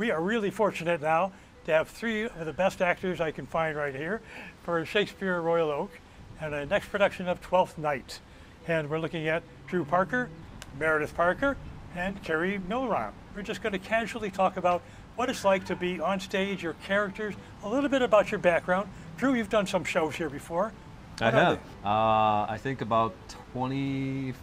we are really fortunate now to have three of the best actors I can find right here for Shakespeare Royal Oak and the next production of Twelfth Night. And we're looking at Drew Parker, Meredith Parker, and Kerry Milliron. We're just going to casually talk about what it's like to be on stage, your characters, a little bit about your background. Drew, you've done some shows here before. I What are have. Uh, I think about 25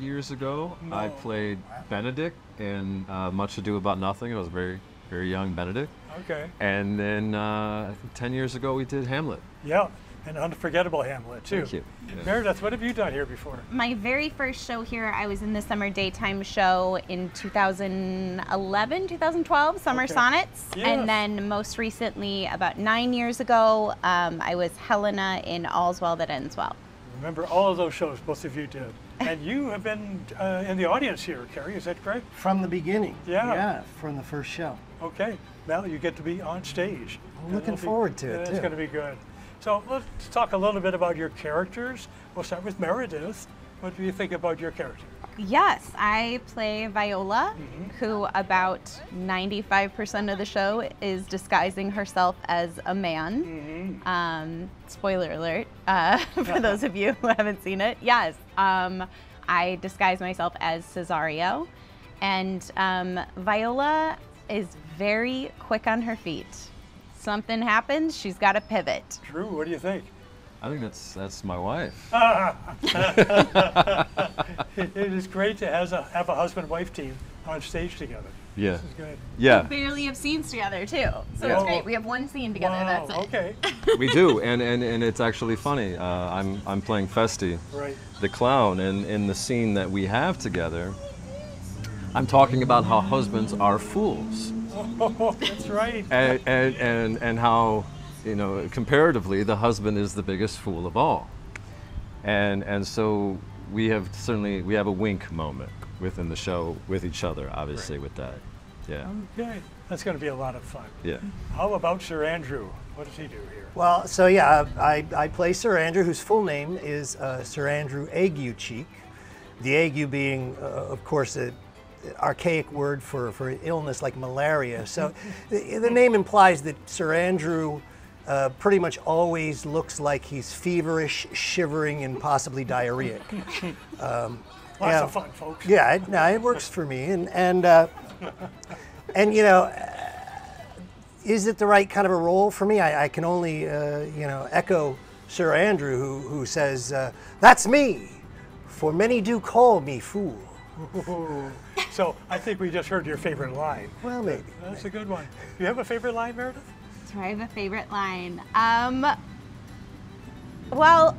years ago, I played Benedick in uh, Much Ado About Nothing. I was very, very young Benedick. Okay. And then uh, 10 years ago, we did Hamlet. Yeah, and unforgettable Hamlet too. Thank you. Yeah. Meredith, what have you done here before? My very first show here, I was in the summer daytime show in 2011, 2012, Summer Okay. Sonnets. Yes. And then most recently, about nine years ago, um, I was Helena in All's Well That Ends Well. Remember all of those shows, both of you did. And you have been uh, in the audience here, Kerry, is that correct? From the beginning. Yeah. Yeah, from the first show. Okay, now you get to be on stage. I'm looking be- forward to it, It's going to be good. So let's talk a little bit about your characters. We'll start with Meredith. What do you think about your character? Yes, I play Viola, who about 95% of the show is disguising herself as a man. Um, spoiler alert uh, for those of you who haven't seen it. Yes, um, I disguise myself as Cesario, and um, Viola is very quick on her feet. Something happens, she's got to pivot. Drew, what do you think? I think that's that's my wife. It it is great to has a, have a husband-wife team on stage together. Yeah. This is good. Yeah, Barely have scenes together too, so Yeah. it's great. We have one scene together. Wow, that's it. okay, we do, and, and, and it's actually funny. Uh, I'm I'm playing Feste, right. the clown, and in the scene that we have together, I'm talking about how husbands are fools. Oh, that's right. and, and, and, and how, you know, comparatively, the husband is the biggest fool of all. And, and so we have certainly, we have a wink moment within the show with each other, obviously, with that. Yeah, Okay, that's going to be a lot of fun. yeah. How about Sir Andrew? What does he do here? Well, so yeah, I, I play Sir Andrew, whose full name is uh, Sir Andrew Aguecheek. The ague being, uh, of course, a archaic word for, for illness like malaria. So the, the name implies that Sir Andrew uh, pretty much always looks like he's feverish, shivering, and possibly diarrheic. Lots Yeah. of fun, folks. Yeah, it, no, it works for me, and and uh, and you know, uh, is it the right kind of a role for me? I, I can only uh, you know echo Sir Andrew, who who says uh, that's me, for many do call me fool. Ooh. So I think we just heard your favorite line. Well, maybe. That's a good one. Do you have a favorite line, Meredith? Do I have a favorite line? Um, well,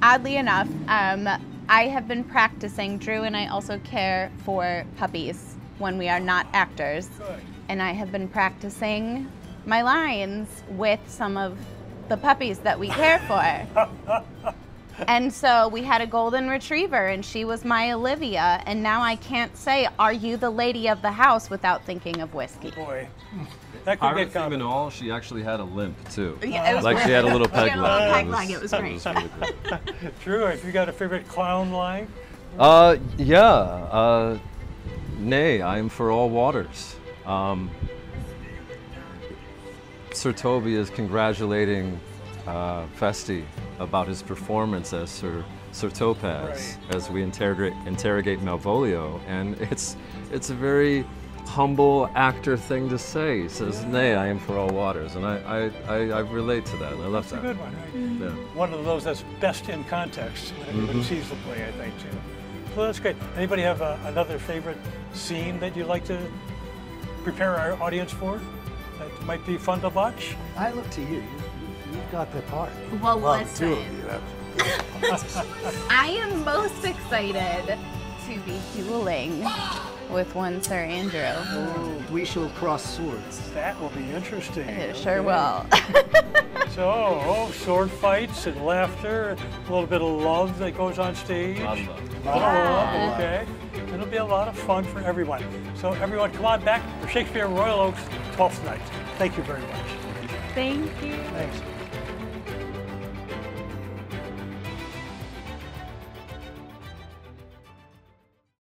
oddly enough, um, I have been practicing. Drew and I also care for puppies when we are not actors. Good. And I have been practicing my lines with some of the puppies that we care for. and so we had a golden retriever, and she was my Olivia. And now I can't say, Are you the lady of the house without thinking of whiskey? Boy, that could Pirate get theme and all, she actually had a limp too. Yeah, it was Like she had a little peg had a leg. little peg It leg, it was great. really great. Drew, have you got a favorite clown line? Uh, yeah. Uh, nay, I am for all waters. Um, Sir Toby is congratulating uh, Feste about his performance as Sir Sir Topaz Right. as we interrogate interrogate Malvolio, and it's it's a very humble actor thing to say. He says, "Nay, I am for all waters," and I I, I, I relate to that. and I love It's a that. good one. right? Yeah. One of those that's best in context when everybody Mm-hmm. sees the play, I think, too. So that's great. Anybody have uh, another favorite scene that you'd like to prepare our audience for that might be fun to watch? I look to you. You you've got the part. Well, Well, the two listen. of you. have- I am most excited to be dueling with one Sir Andrew. We shall cross swords. That will be interesting. It sure will. So, oh, sword fights and laughter, a little bit of love that goes on stage. Lot of love. A lot of love, oh, okay. It'll be a lot of fun for everyone. So, everyone, come on back for Shakespeare Royal Oaks 12th night. Thank you very much. Thank you. Thanks.